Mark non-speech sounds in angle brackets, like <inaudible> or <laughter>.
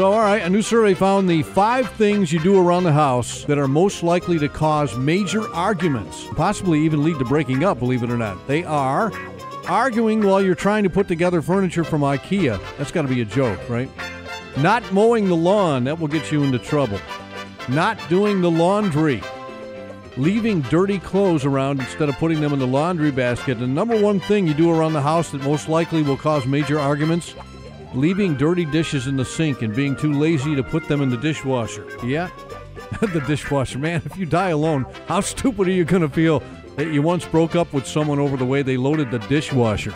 So, all right, a new survey found the five things you do around the house that are most likely to cause major arguments, possibly even lead to breaking up, believe it or not. They are arguing while you're trying to put together furniture from IKEA. That's got to be a joke, right? Not mowing the lawn, that will get you into trouble. Not doing the laundry. Leaving dirty clothes around instead of putting them in the laundry basket. The number one thing you do around the house that most likely will cause major arguments leaving dirty dishes in the sink and being too lazy to put them in the dishwasher. Yeah, <laughs> the dishwasher. Man, if you die alone, how <laughs> stupid are you going to feel that you once broke up with someone over the way they loaded the dishwasher?